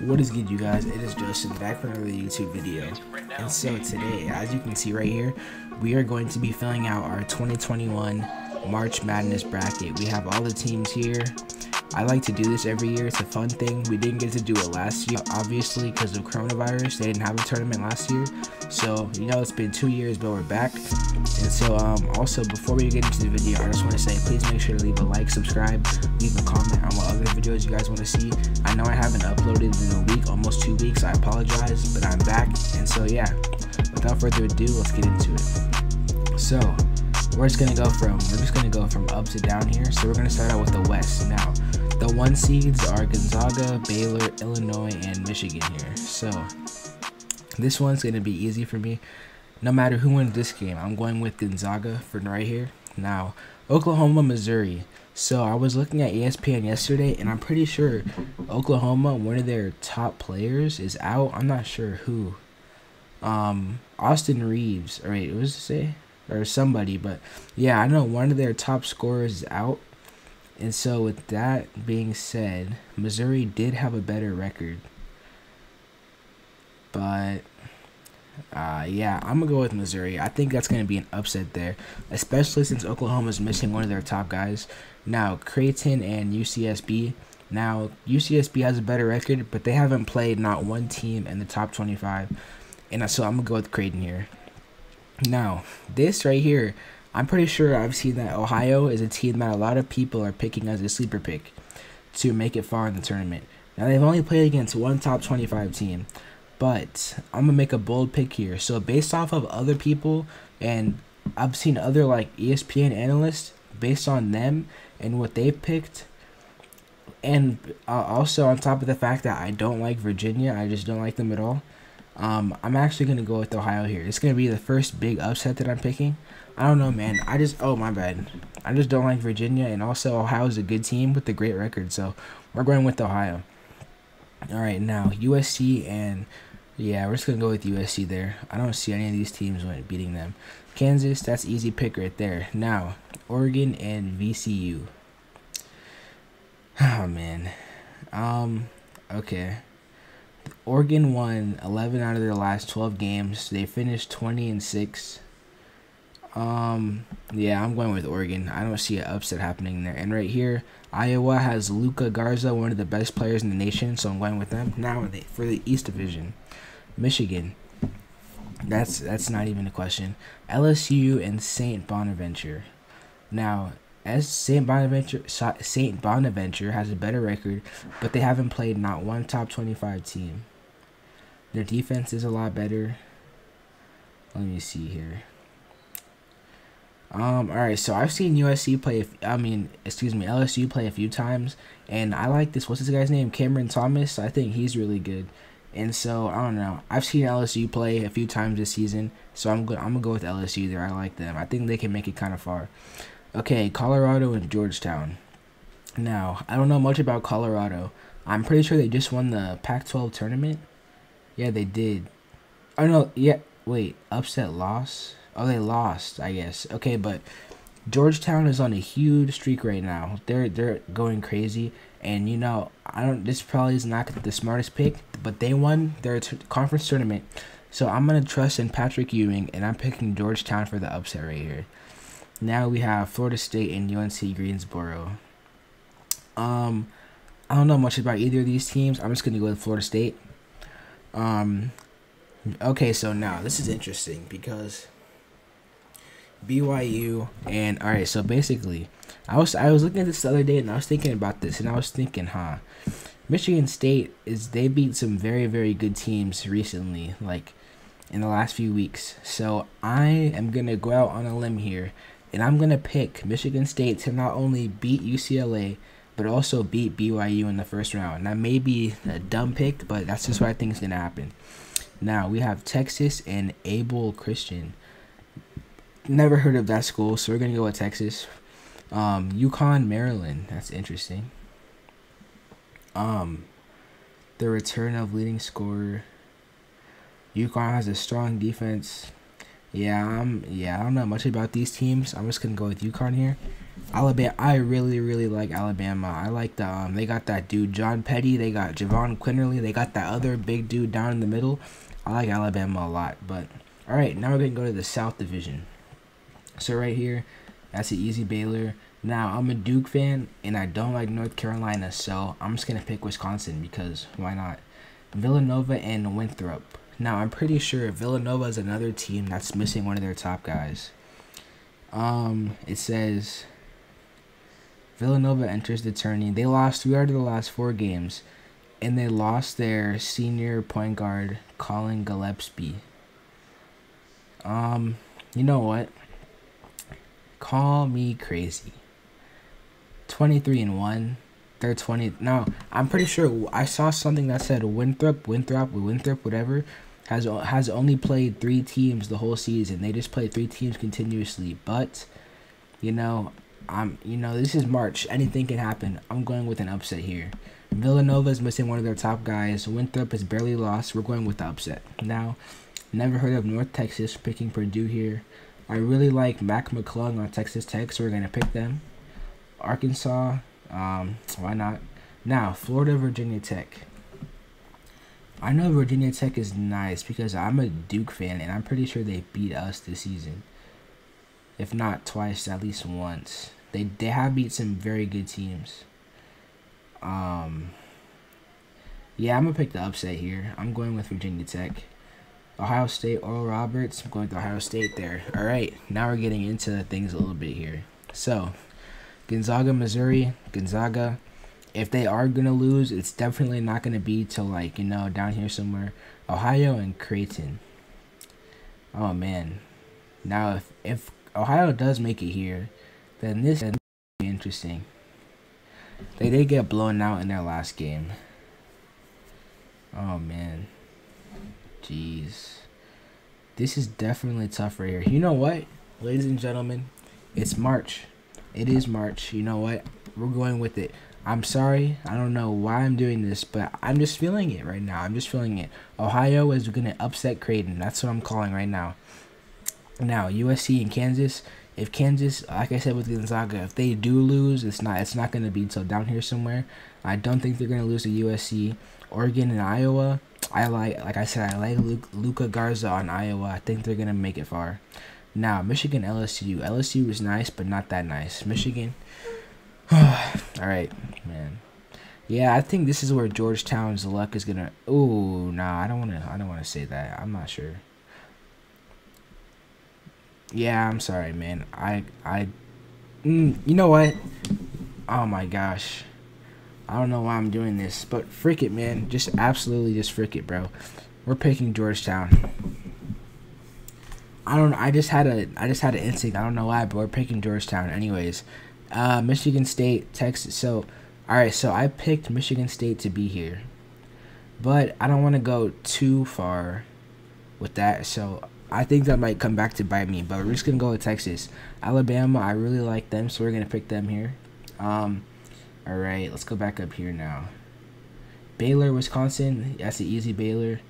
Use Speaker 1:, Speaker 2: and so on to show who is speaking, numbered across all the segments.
Speaker 1: What is good you guys, it is Justin back for another YouTube video. And so today, as you can see right here, we are going to be filling out our 2021 March Madness bracket. We have all the teams here. I like to do this every year, it's a fun thing. We didn't get to do it last year, obviously because of coronavirus, they didn't have a tournament last year. So, you know, it's been two years, but we're back. And so, um, also, before we get into the video, I just want to say, please make sure to leave a like, subscribe, leave a comment on what other videos you guys want to see. I know I haven't uploaded in a week, almost two weeks, I apologize, but I'm back. And so, yeah, without further ado, let's get into it. So, we're just gonna go from we're just gonna go from up to down here. So we're gonna start out with the West. Now, the one seeds are Gonzaga, Baylor, Illinois, and Michigan here. So this one's gonna be easy for me. No matter who wins this game, I'm going with Gonzaga for right here. Now, Oklahoma, Missouri. So I was looking at ESPN yesterday, and I'm pretty sure Oklahoma, one of their top players, is out. I'm not sure who. Um, Austin Reaves. All right, what does it say? Or somebody, but yeah, I know one of their top scorers is out. And so, with that being said, Missouri did have a better record. But, uh, yeah, I'm to go with Missouri. I think that's going to be an upset there, especially since Oklahoma's missing one of their top guys. Now, Creighton and UCSB. Now, UCSB has a better record, but they haven't played not one team in the top 25. And so I'm to go with Creighton here. Now, this right here I'm pretty sure I've seen that Ohio is a team that a lot of people are picking as a sleeper pick to make it far in the tournament. Now they've only played against one top 25 team, but I'm gonna make a bold pick here. So based off of other people and I've seen other like ESPN analysts based on them and what they picked, and uh, also on top of the fact that I don't like Virginia, I just don't like them at all. Um, I'm actually gonna go with Ohio here. It's gonna be the first big upset that I'm picking. I don't know, man. I just oh my bad. I just don't like Virginia, and also Ohio is a good team with a great record, so we're going with Ohio. All right, now USC and yeah, we're just gonna go with USC there. I don't see any of these teams beating them. Kansas, that's easy pick right there. Now Oregon and VCU. Oh man, um, okay. Oregon won 11 out of their last 12 games. They finished 20 and 6. Um, yeah, I'm going with Oregon. I don't see an upset happening there. And right here, Iowa has Luka Garza, one of the best players in the nation, so I'm going with them. Now for the East Division, Michigan. That's that's not even a question. LSU and Saint Bonaventure. Now, as Saint Bonaventure Saint Bonaventure has a better record, but they haven't played not one top 25 team. Their defense is a lot better. Let me see here. Um, all right, so I've seen USC play. I mean, excuse me, LSU play a few times, and I like this. What's this guy's name? Cameron Thomas. I think he's really good. And so I don't know. I've seen LSU play a few times this season, so I'm good. I'm gonna go with LSU there. I like them. I think they can make it kind of far. Okay, Colorado and Georgetown. Now I don't know much about Colorado. I'm pretty sure they just won the Pac-12 tournament. Yeah, they did. Oh no, yeah. Wait, upset loss. Oh, they lost, I guess. Okay, but Georgetown is on a huge streak right now. They're they're going crazy, and you know I don't. This probably is not the smartest pick, but they won their conference tournament, so I'm gonna trust in Patrick Ewing, and I'm picking Georgetown for the upset right here. Now we have Florida State and UNC Greensboro. Um, I don't know much about either of these teams. I'm just gonna go with Florida State. Um, okay, so now this is interesting because BYU, and all right. So basically, I was I was looking at this the other day, and I was thinking about this, and I was thinking, huh, Michigan State is they beat some very very good teams recently, like in the last few weeks. So I am gonna go out on a limb here, and I'm gonna pick Michigan State to not only beat UCLA, but also beat BYU in the first round. That may be a dumb pick, but that's just what I think is gonna happen. Now we have Texas and Abel Christian. Never heard of that school, so we're gonna go with Texas. Um, UConn, Maryland. That's interesting. Um, the return of leading scorer. UConn has a strong defense. Yeah, um, yeah, I don't know much about these teams. I'm just gonna go with UConn here. Alabama, I really, really like Alabama. I like the um, they got that dude John Petty. They got Jahvon Quinerly. They got that other big dude down in the middle. I like Alabama a lot. But all right, now we're gonna go to the South Division. So right here, that's an easy Baylor. Now I'm a Duke fan and I don't like North Carolina, so I'm just gonna pick Wisconsin because why not? Villanova and Winthrop. Now I'm pretty sure Villanova is another team that's missing one of their top guys. Um, it says Villanova enters the tourney. They lost three out of the last four games, and they lost their senior point guard Collin Gillespie. Um, you know what? Call me crazy. 23 and 1. They're 20. No, I'm pretty sure I saw something that said Winthrop, Winthrop, Winthrop, whatever, has has only played three teams the whole season. They just played three teams continuously. But, you know, I'm you know this is March. Anything can happen. I'm going with an upset here. Villanova is missing one of their top guys. Winthrop is barely lost. We're going with the upset. Now, never heard of North Texas picking Purdue here. I really like Mac McClung on Texas Tech, so we're gonna pick them. Arkansas, um, why not? Now, Florida, Virginia Tech. I know Virginia Tech is nice because I'm a Duke fan and I'm pretty sure they beat us this season. If not twice, at least once. They they have beat some very good teams. Um Yeah, I'm gonna pick the upset here. I'm going with Virginia Tech. Ohio State, Oral Roberts. I'm going to Ohio State there. Alright, now we're getting into things a little bit here. So Gonzaga, Missouri, Gonzaga. If they are gonna lose, it's definitely not gonna be to like you know down here somewhere. Ohio and Creighton. Oh man. Now if if Ohio does make it here, then this is interesting. They did get blown out in their last game. Oh man. Jeez. This is definitely tough right here. You know what? Ladies and gentlemen, it's March. It is March. You know what? We're going with it. I'm sorry. I don't know why I'm doing this, but I'm just feeling it right now. I'm just feeling it. Ohio is going to upset Creighton. That's what I'm calling right now. Now, USC and Kansas. If Kansas, like I said with Gonzaga, if they do lose, it's not it's not going to be until down here somewhere. I don't think they're going to lose to USC. Oregon and Iowa. I like, like I said, I like Luke, Luka Garza on Iowa. I think they're going to make it far. Now, Michigan LSU. LSU was nice, but not that nice. Michigan. All right, man. Yeah, I think this is where Georgetown's luck is gonna. Oh, nah, I don't wanna. I don't wanna say that. I'm not sure. Yeah, I'm sorry, man. I, I, mm, you know what? Oh my gosh. I don't know why I'm doing this, but frick it, man. Just absolutely just frick it, bro. We're picking Georgetown. I don't. I just had a. I just had an instinct. I don't know why, but we're picking Georgetown. Anyways, uh, Michigan State, Texas. So, all right. So I picked Michigan State to be here, but I don't want to go too far with that. So I think that might come back to bite me. But we're just gonna go with Texas, Alabama. I really like them, so we're gonna pick them here. Um, all right. Let's go back up here now. Baylor, Wisconsin. That's an easy Baylor.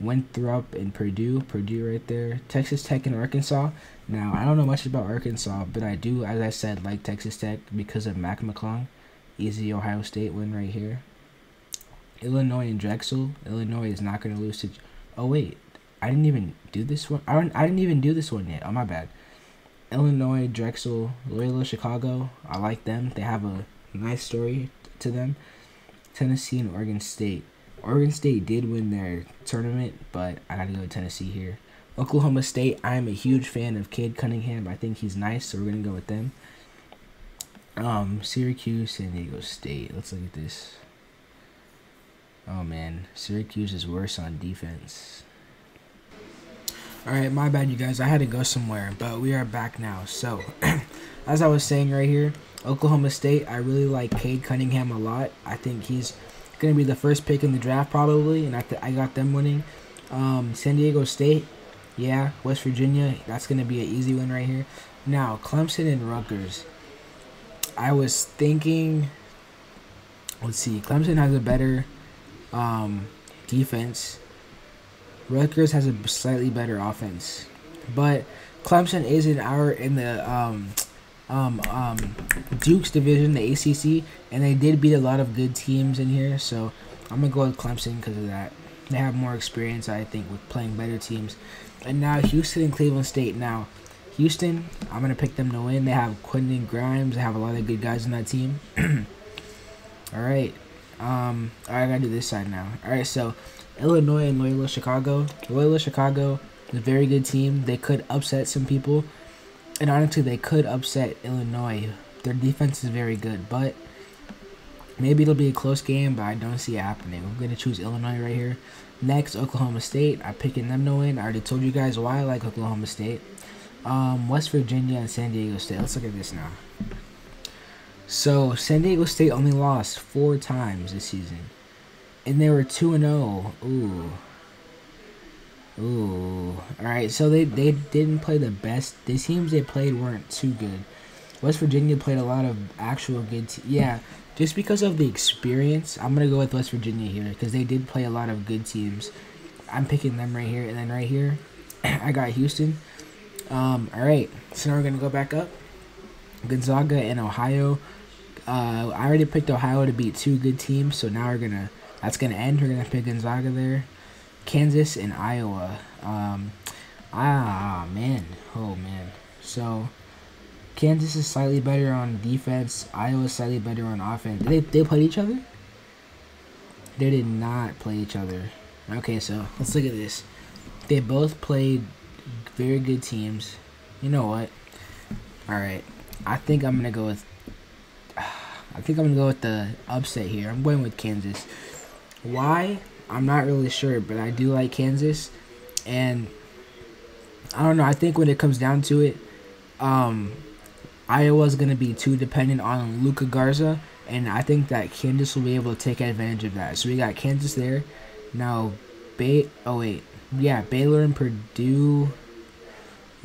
Speaker 1: Winthrop and Purdue. Purdue right there. Texas Tech and Arkansas. Now, I don't know much about Arkansas, but I do, as I said, like Texas Tech because of Mac McClung. Easy Ohio State win right here. Illinois and Drexel. Illinois is not going to lose to... Oh, wait. I didn't even do this one. I didn't, I didn't even do this one yet. Oh, my bad. Illinois, Drexel, Loyola, Chicago. I like them. They have a nice story to them. Tennessee and Oregon State. Oregon State did win their tournament, but I gotta go to Tennessee here. Oklahoma State, I am a huge fan of Cade Cunningham. I think he's nice, so we're gonna go with them. Um, Syracuse, San Diego State. Let's look at this. Oh man, Syracuse is worse on defense. Alright, my bad, you guys. I had to go somewhere, but we are back now. So, as I was saying right here, Oklahoma State, I really like Cade Cunningham a lot. I think he's going to be the first pick in the draft probably, and I, I got them winning. Um, San Diego State, yeah, West Virginia, that's going to be an easy one right here. Now, Clemson and Rutgers. I was thinking, let's see, Clemson has a better um, defense. Rutgers has a slightly better offense. But Clemson is in our in the um, um, um, Duke's division, the ACC, and they did beat a lot of good teams in here. So I'm gonna go with Clemson because of that. They have more experience, I think, with playing better teams. And now Houston and Cleveland State. Now Houston, I'm gonna pick them to win. They have Quentin Grimes. They have a lot of good guys on that team. all right, um, all right, I gotta do this side now. All right, so Illinois and Loyola Chicago. Loyola Chicago is a very good team. They could upset some people, and honestly, they could upset Illinois. Their defense is very good, but maybe it'll be a close game. But I don't see it happening. I'm gonna choose Illinois right here. Next, Oklahoma State. I'm picking them to win. I already told you guys why I like Oklahoma State. Um, West Virginia and San Diego State. Let's look at this now. So San Diego State only lost four times this season, and they were two and zero. Oh. Ooh. Ooh. All right. So they they didn't play the best. The teams they played weren't too good. West Virginia played a lot of actual good. Te- yeah. Just because of the experience, I'm gonna go with West Virginia here because they did play a lot of good teams. I'm picking them right here, and then right here, I got Houston. Um, all right, so now we're gonna go back up. Gonzaga and Ohio. Uh, I already picked Ohio to beat two good teams, so now we're gonna that's gonna end. We're gonna pick Gonzaga there. Kansas and Iowa. Um, ah man, oh man. So Kansas is slightly better on defense. Iowa is slightly better on offense. They they played each other. They did not play each other. Okay, so let's look at this. They both played very good teams. You know what? All right, I think I'm gonna go with. I think I'm gonna go with the upset here. I'm going with Kansas. Why? I'm not really sure, but I do like Kansas, and I don't know. I think when it comes down to it, um, Iowa's gonna be too dependent on Luka Garza, and I think that Kansas will be able to take advantage of that. So we got Kansas there. Now, Bay. Oh wait, yeah, Baylor and Purdue.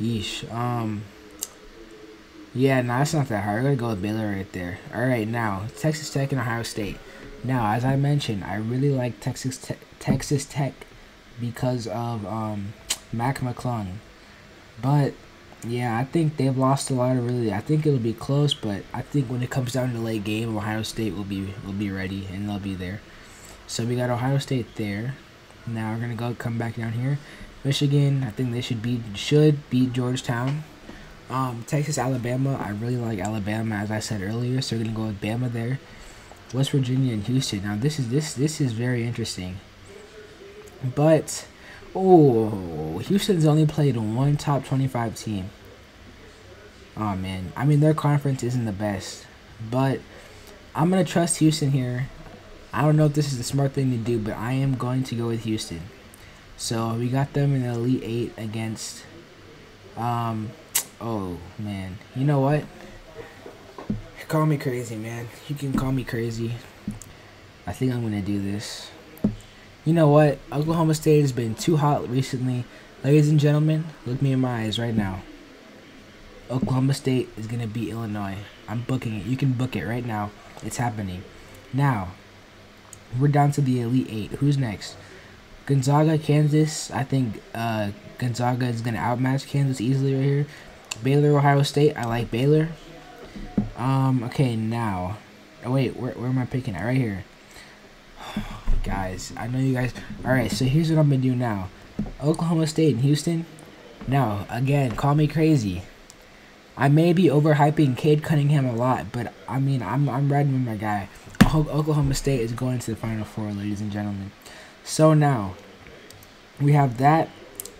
Speaker 1: Yeesh. Um. Yeah, no, that's not that hard. I gotta go with Baylor right there. All right, now Texas Tech and Ohio State. Now, as I mentioned, I really like Texas Te- Texas Tech because of um, Mac McClung, but yeah, I think they've lost a lot of really. I think it'll be close, but I think when it comes down to the late game, Ohio State will be will be ready and they'll be there. So we got Ohio State there. Now we're gonna go come back down here. Michigan, I think they should beat should beat Georgetown. Um, Texas, Alabama, I really like Alabama as I said earlier, so we're gonna go with Bama there. West Virginia and Houston. Now this is this this is very interesting. But oh, Houston's only played one top twenty-five team. Oh man, I mean their conference isn't the best, but I'm gonna trust Houston here. I don't know if this is the smart thing to do, but I am going to go with Houston. So we got them in the Elite Eight against. Um, oh man, you know what? Call me crazy, man. You can call me crazy. I think I'm gonna do this. You know what? Oklahoma State has been too hot recently. Ladies and gentlemen, look me in my eyes right now. Oklahoma State is gonna beat Illinois. I'm booking it. You can book it right now. It's happening. Now, we're down to the Elite Eight. Who's next? Gonzaga, Kansas. I think uh, Gonzaga is gonna outmatch Kansas easily right here. Baylor, Ohio State. I like Baylor. Um. Okay. Now. Oh wait. Where Where am I picking at? Right here. Guys, I know you guys. All right. So here's what I'm gonna do now. Oklahoma State and Houston. Now, again, call me crazy. I may be overhyping Cade Cunningham a lot, but I mean, I'm I'm riding with my guy. Oklahoma State is going to the Final Four, ladies and gentlemen. So now, we have that,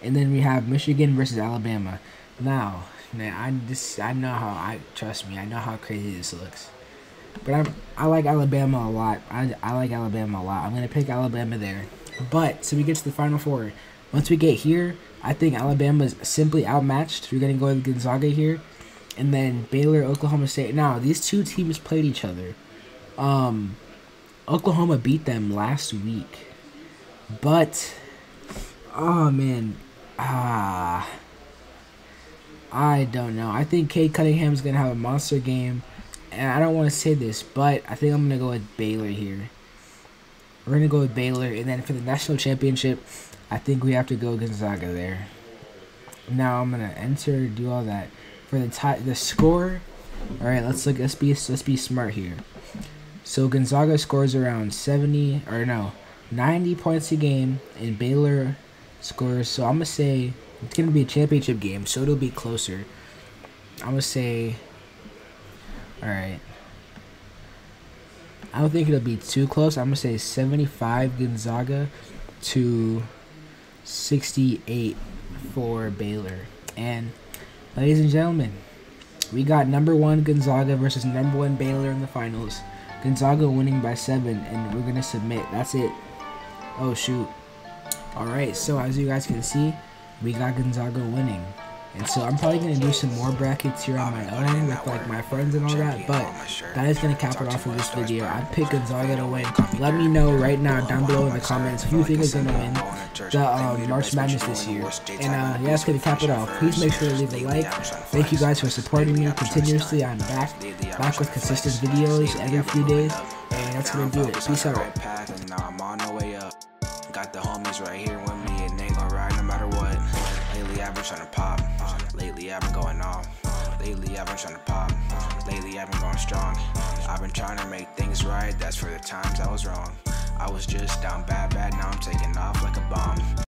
Speaker 1: and then we have Michigan versus Alabama. Now, man, I just I know how I trust me. I know how crazy this looks, but I'm I like Alabama a lot. I I like Alabama a lot. I'm gonna pick Alabama there. But so we get to the Final Four. Once we get here, I think Alabama is simply outmatched. We're gonna go with Gonzaga here, and then Baylor, Oklahoma State. Now these two teams played each other. Um, Oklahoma beat them last week, but oh man, ah. I don't know. I think Cade Cunningham's gonna have a monster game, and I don't want to say this, but I think I'm gonna go with Baylor here. We're gonna go with Baylor, and then for the national championship, I think we have to go Gonzaga there. Now I'm gonna enter, do all that for the tie, the score. All right, let's look. Let's be let's be smart here. So Gonzaga scores around 70 or no, 90 points a game, and Baylor scores. So I'm gonna say it's gonna be a championship game, so it'll be closer. I'm gonna say. All right. I don't think it'll be too close. I'm gonna say 75 Gonzaga to 68 for Baylor. And ladies and gentlemen, we got number one Gonzaga versus number one Baylor in the finals. Gonzaga winning by seven, and we're gonna submit. That's it. Oh shoot. Alright, so as you guys can see, we got Gonzaga winning. And so I'm probably going to do some more brackets here on my own with like my friends and all that. But that is going to cap it off for this video. I picked Gonzaga to win. Let me know right now down below in the comments who you think is going to win the um, March Madness this year. And uh, yeah, that's going to cap it off. Please make sure to leave a like. Thank you guys for supporting me continuously. I'm back, back with consistent videos every few days. And that's going to do it. Peace out. Got the homies right here with me and they gon' ride no matter what. Lately I've been trying to pop. Lately I've been going off. Lately I've been trying to pop. Lately I've been going strong. I've been trying to make things right. That's for the times I was wrong. I was just down bad, bad. Now I'm taking off like a bomb.